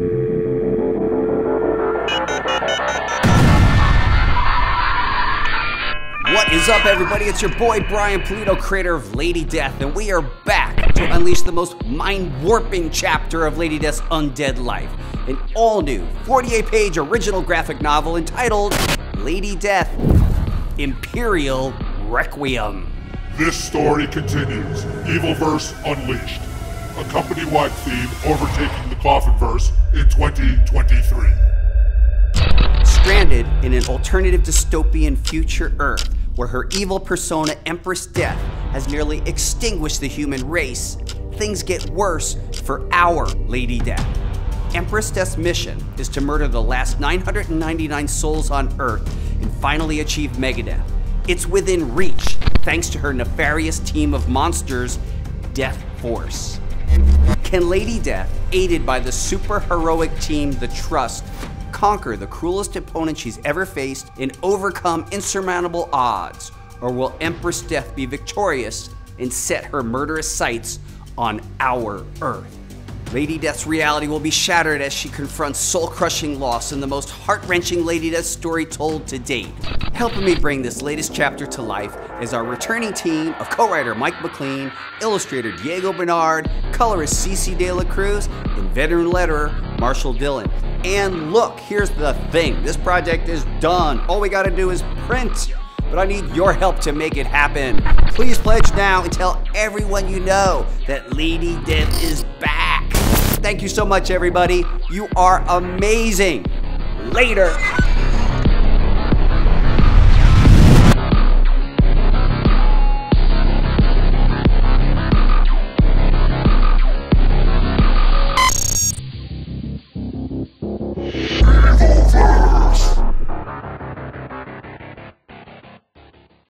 What is up, everybody? It's your boy Brian Pulido, creator of Lady Death, and we are back to unleash the most mind warping chapter of Lady Death's undead life. An all new 48 page original graphic novel entitled Lady Death Imperial Requiem. This story continues Evilverse Unleashed, a company wide theme overtaking the Coffinverse in 2023. Stranded in an alternative dystopian future Earth where her evil persona, Empress Death, has nearly extinguished the human race, things get worse for our Lady Death. Empress Death's mission is to murder the last 999 souls on Earth and finally achieve Megadeath. It's within reach thanks to her nefarious team of monsters, Death Force. Can Lady Death, aided by the super heroic team The Trust, conquer the cruelest opponent she's ever faced and overcome insurmountable odds? Or will Empress Death be victorious and set her murderous sights on our Earth? Lady Death's reality will be shattered as she confronts soul crushing loss in the most heart wrenching Lady Death story told to date. Helping me bring this latest chapter to life is our returning team of co writer Mike McLean, illustrator Diego Bernard, colorist Cece De La Cruz, and veteran letterer Marshall Dillon. And look, here's the thing this project is done. All we gotta do is print. But I need your help to make it happen. Please pledge now and tell everyone you know that Lady Death is back. Thank you so much, everybody. You are amazing. Later.